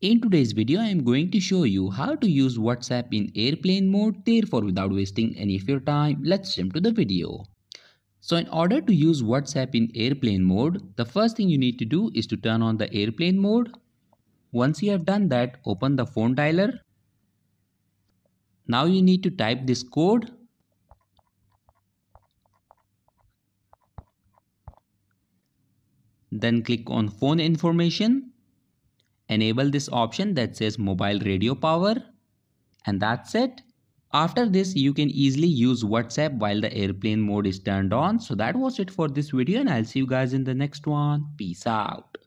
In today's video, I am going to show you how to use WhatsApp in airplane mode. Therefore, without wasting any of your time, let's jump to the video. So in order to use WhatsApp in airplane mode, the first thing you need to do is to turn on the airplane mode. Once you have done that, open the phone dialer. Now you need to type this code. Then click on phone information enable this option that says mobile radio power and that's it. After this you can easily use WhatsApp while the airplane mode is turned on. So that was it for this video and I'll see you guys in the next one. Peace out.